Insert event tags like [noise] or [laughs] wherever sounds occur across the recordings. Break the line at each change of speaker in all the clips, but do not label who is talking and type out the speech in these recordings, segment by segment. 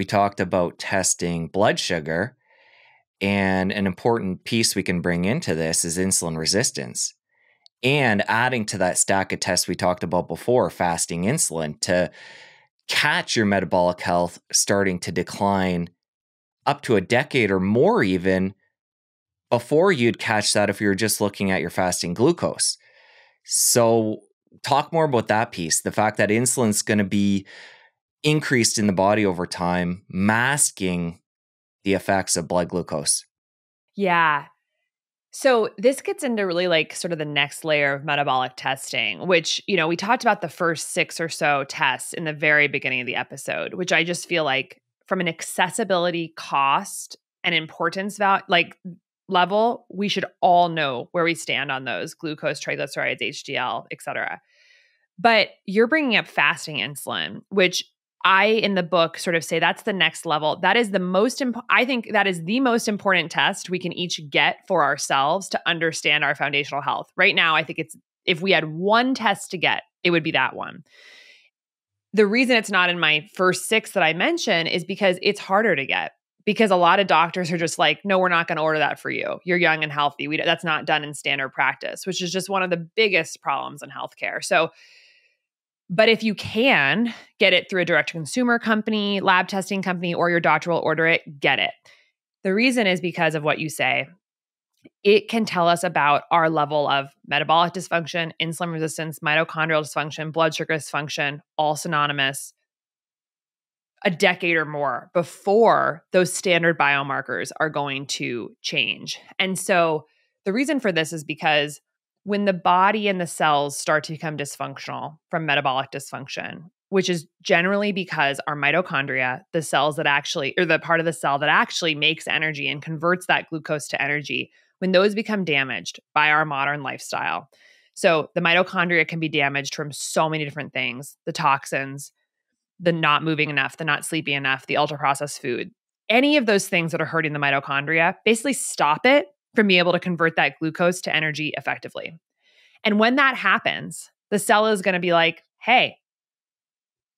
we talked about testing blood sugar. And an important piece we can bring into this is insulin resistance. And adding to that stack of tests we talked about before, fasting insulin to catch your metabolic health starting to decline up to a decade or more, even before you'd catch that if you were just looking at your fasting glucose. So, talk more about that piece the fact that insulin's going to be increased in the body over time, masking the effects of blood glucose.
Yeah. So this gets into really like sort of the next layer of metabolic testing, which, you know, we talked about the first six or so tests in the very beginning of the episode, which I just feel like from an accessibility cost and importance value, like level, we should all know where we stand on those glucose, triglycerides, HDL, et cetera. But you're bringing up fasting insulin, which I in the book sort of say that's the next level. That is the most imp- I think that is the most important test we can each get for ourselves to understand our foundational health. Right now, I think it's if we had one test to get, it would be that one. The reason it's not in my first 6 that I mention is because it's harder to get because a lot of doctors are just like, no, we're not going to order that for you. You're young and healthy. We, that's not done in standard practice, which is just one of the biggest problems in healthcare. So, but if you can get it through a direct to consumer company, lab testing company, or your doctor will order it, get it. The reason is because of what you say. It can tell us about our level of metabolic dysfunction, insulin resistance, mitochondrial dysfunction, blood sugar dysfunction, all synonymous, a decade or more before those standard biomarkers are going to change. And so the reason for this is because when the body and the cells start to become dysfunctional from metabolic dysfunction, which is generally because our mitochondria, the cells that actually, or the part of the cell that actually makes energy and converts that glucose to energy, when those become damaged by our modern lifestyle. So the mitochondria can be damaged from so many different things the toxins, the not moving enough, the not sleeping enough, the ultra processed food. Any of those things that are hurting the mitochondria basically stop it from being able to convert that glucose to energy effectively. And when that happens, the cell is going to be like, hey,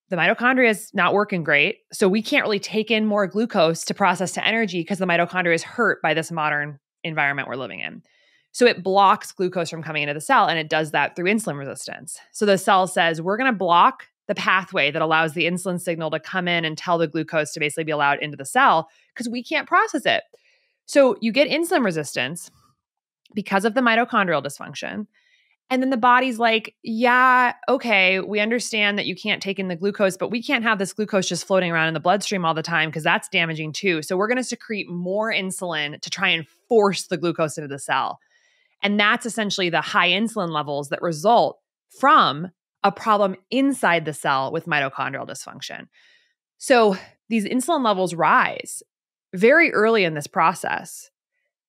the mitochondria is not working great. So we can't really take in more glucose to process to energy because the mitochondria is hurt by this modern environment we're living in. So it blocks glucose from coming into the cell and it does that through insulin resistance. So the cell says, we're going to block the pathway that allows the insulin signal to come in and tell the glucose to basically be allowed into the cell because we can't process it. So you get insulin resistance because of the mitochondrial dysfunction. And then the body's like, yeah, okay, we understand that you can't take in the glucose, but we can't have this glucose just floating around in the bloodstream all the time because that's damaging too. So we're going to secrete more insulin to try and force the glucose into the cell. And that's essentially the high insulin levels that result from a problem inside the cell with mitochondrial dysfunction. So these insulin levels rise very early in this process,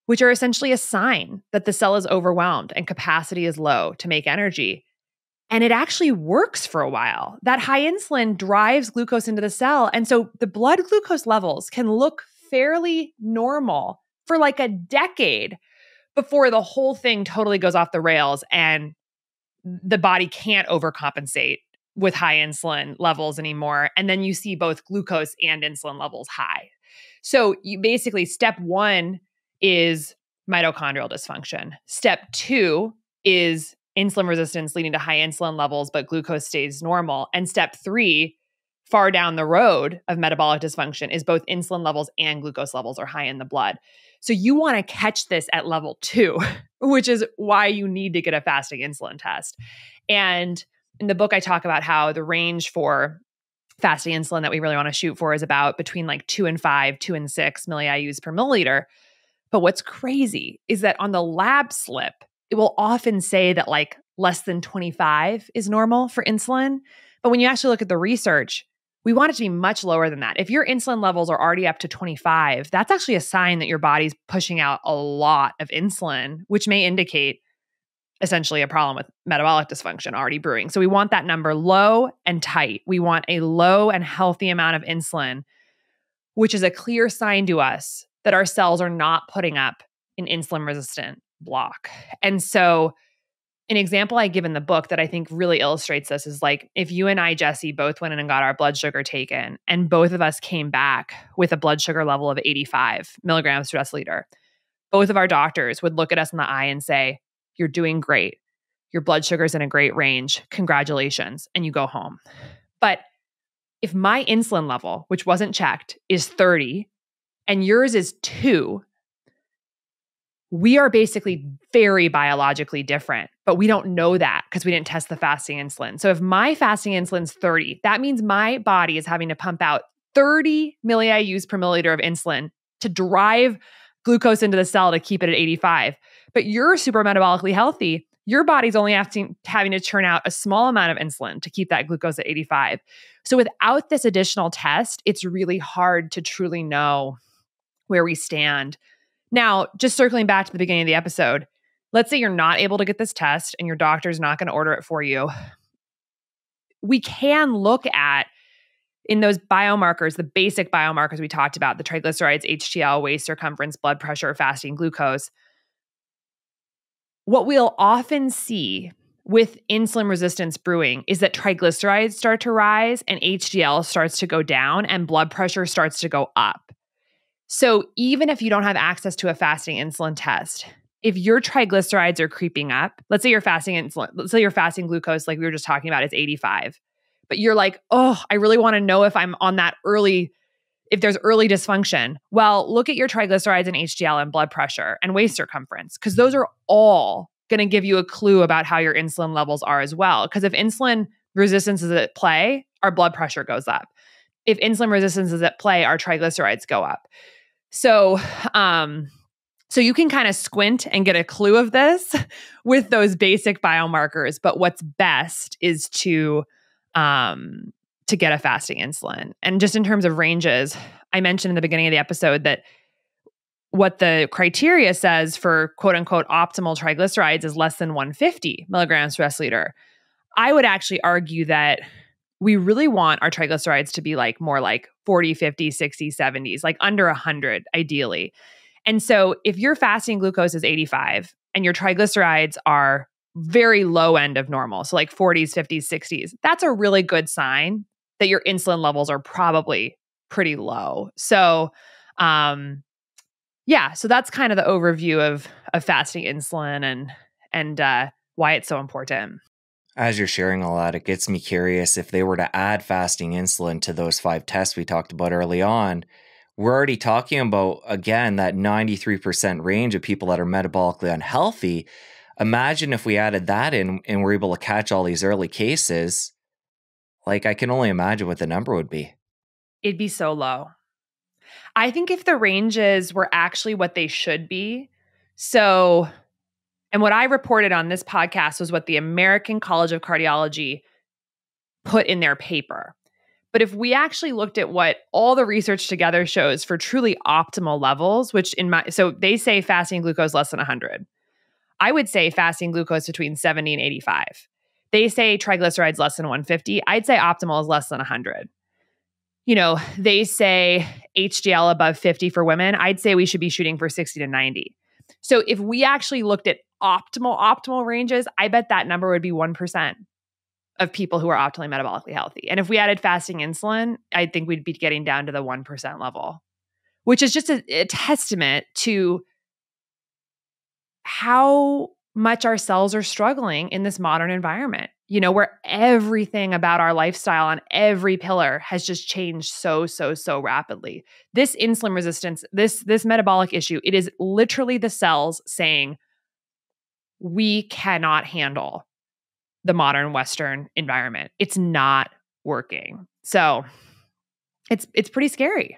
which are essentially a sign that the cell is overwhelmed and capacity is low to make energy. And it actually works for a while. That high insulin drives glucose into the cell. And so the blood glucose levels can look fairly normal for like a decade before the whole thing totally goes off the rails and the body can't overcompensate with high insulin levels anymore. And then you see both glucose and insulin levels high. So you basically step one is mitochondrial dysfunction. Step two is insulin resistance leading to high insulin levels, but glucose stays normal. And step three, far down the road of metabolic dysfunction, is both insulin levels and glucose levels are high in the blood. So you want to catch this at level two, [laughs] which is why you need to get a fasting insulin test. And in the book, I talk about how the range for fasting insulin that we really want to shoot for is about between like two and five, two and six milliIUs per milliliter. But what's crazy is that on the lab slip, it will often say that like less than 25 is normal for insulin. But when you actually look at the research, we want it to be much lower than that. If your insulin levels are already up to 25, that's actually a sign that your body's pushing out a lot of insulin, which may indicate essentially a problem with metabolic dysfunction already brewing. So we want that number low and tight. We want a low and healthy amount of insulin, which is a clear sign to us that our cells are not putting up an insulin resistant block. And so an example I give in the book that I think really illustrates this is like if you and I, Jesse, both went in and got our blood sugar taken, and both of us came back with a blood sugar level of 85 milligrams per deciliter, both of our doctors would look at us in the eye and say, You're doing great. Your blood sugar's in a great range. Congratulations. And you go home. But if my insulin level, which wasn't checked, is 30 and yours is two, we are basically very biologically different, but we don't know that because we didn't test the fasting insulin. So if my fasting insulin's 30, that means my body is having to pump out 30 milliIUs per milliliter of insulin to drive glucose into the cell to keep it at 85. But you're super metabolically healthy. Your body's only having, having to churn out a small amount of insulin to keep that glucose at 85. So without this additional test, it's really hard to truly know where we stand now, just circling back to the beginning of the episode, let's say you're not able to get this test and your doctor's not going to order it for you. We can look at in those biomarkers, the basic biomarkers we talked about, the triglycerides, HDL, waist circumference, blood pressure, fasting glucose. What we'll often see with insulin resistance brewing is that triglycerides start to rise and HDL starts to go down and blood pressure starts to go up. So even if you don't have access to a fasting insulin test, if your triglycerides are creeping up, let's say you're fasting insulin, let's say you're fasting glucose, like we were just talking about, is 85, but you're like, oh, I really want to know if I'm on that early, if there's early dysfunction. Well, look at your triglycerides and HDL and blood pressure and waist circumference, because those are all going to give you a clue about how your insulin levels are as well. Because if insulin resistance is at play, our blood pressure goes up. If insulin resistance is at play, our triglycerides go up. So, um, so you can kind of squint and get a clue of this [laughs] with those basic biomarkers. But what's best is to um, to get a fasting insulin. And just in terms of ranges, I mentioned in the beginning of the episode that what the criteria says for quote unquote optimal triglycerides is less than 150 milligrams per deciliter. I would actually argue that we really want our triglycerides to be like more like 40, 50, 60, 70s, like under 100 ideally. And so if your fasting glucose is 85 and your triglycerides are very low end of normal, so like 40s, 50s, 60s, that's a really good sign that your insulin levels are probably pretty low. So, um, yeah, so that's kind of the overview of of fasting insulin and and uh, why it's so important
as you're sharing all that, it gets me curious if they were to add fasting insulin to those five tests we talked about early on. We're already talking about, again, that 93% range of people that are metabolically unhealthy. Imagine if we added that in and we're able to catch all these early cases. Like, I can only imagine what the number would be.
It'd be so low. I think if the ranges were actually what they should be, so and what I reported on this podcast was what the American College of Cardiology put in their paper. But if we actually looked at what all the research together shows for truly optimal levels, which in my so they say fasting glucose less than 100. I would say fasting glucose between 70 and 85. They say triglycerides less than 150. I'd say optimal is less than 100. You know, they say HDL above 50 for women. I'd say we should be shooting for 60 to 90. So if we actually looked at optimal, optimal ranges, I bet that number would be 1% of people who are optimally metabolically healthy. And if we added fasting insulin, I think we'd be getting down to the 1% level, which is just a, a testament to how much our cells are struggling in this modern environment. You know, where everything about our lifestyle on every pillar has just changed so so so rapidly. This insulin resistance, this this metabolic issue, it is literally the cells saying we cannot handle the modern western environment it's not working so it's it's pretty scary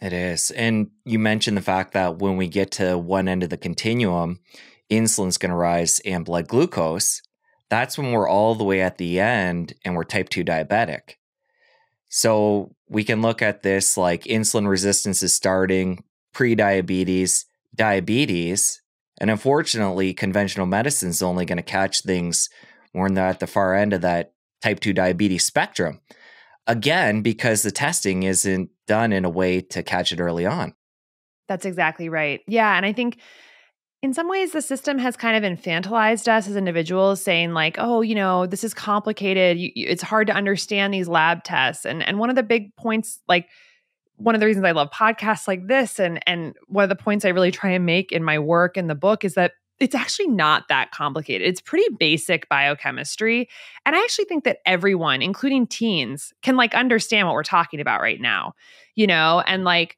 it is and you mentioned the fact that when we get to one end of the continuum insulin's going to rise and blood glucose that's when we're all the way at the end and we're type 2 diabetic so we can look at this like insulin resistance is starting pre-diabetes diabetes and unfortunately, conventional medicine is only going to catch things when they're at the far end of that type 2 diabetes spectrum. Again, because the testing isn't done in a way to catch it early on.
That's exactly right. Yeah. And I think in some ways the system has kind of infantilized us as individuals saying like oh you know this is complicated. You, you, it's hard to understand these lab tests. And and one of the big points like one of the reasons i love podcasts like this and and one of the points i really try and make in my work in the book is that it's actually not that complicated. It's pretty basic biochemistry. And i actually think that everyone including teens can like understand what we're talking about right now you know? And like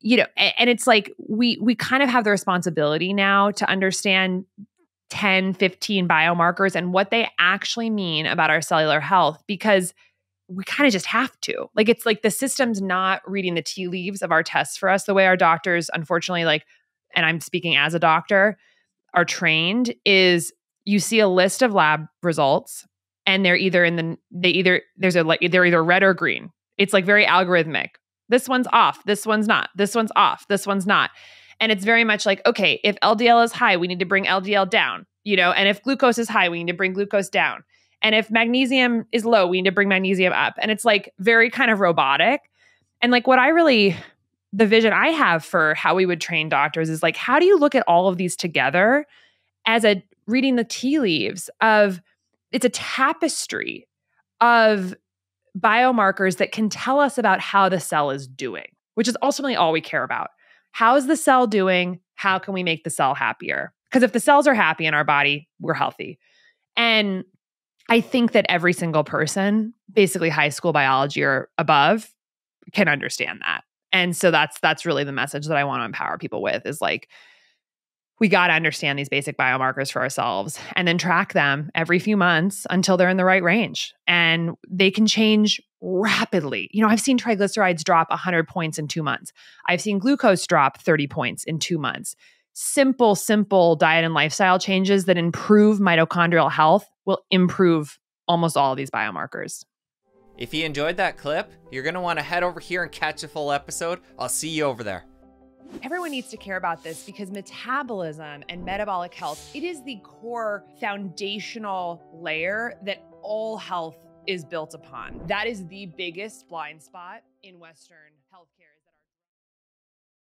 you know and it's like we we kind of have the responsibility now to understand 10 15 biomarkers and what they actually mean about our cellular health because we kind of just have to. Like it's like the system's not reading the tea leaves of our tests for us the way our doctors unfortunately like and i'm speaking as a doctor are trained is you see a list of lab results and they're either in the they either there's a like they're either red or green. It's like very algorithmic this one's off. This one's not. This one's off. This one's not. And it's very much like, okay, if LDL is high, we need to bring LDL down, you know, and if glucose is high, we need to bring glucose down. And if magnesium is low, we need to bring magnesium up. And it's like very kind of robotic. And like what I really, the vision I have for how we would train doctors is like, how do you look at all of these together as a reading the tea leaves of it's a tapestry of biomarkers that can tell us about how the cell is doing, which is ultimately all we care about. How is the cell doing? How can we make the cell happier? Because if the cells are happy in our body, we're healthy. And I think that every single person, basically high school biology or above, can understand that. And so that's that's really the message that I want to empower people with is like we got to understand these basic biomarkers for ourselves and then track them every few months until they're in the right range. And they can change rapidly. You know, I've seen triglycerides drop 100 points in two months, I've seen glucose drop 30 points in two months. Simple, simple diet and lifestyle changes that improve mitochondrial health will improve almost all of these biomarkers.
If you enjoyed that clip, you're going to want to head over here and catch a full episode. I'll see you over there.
Everyone needs to care about this because metabolism and metabolic health, it is the core foundational layer that all health is built upon. That is the biggest blind spot in Western.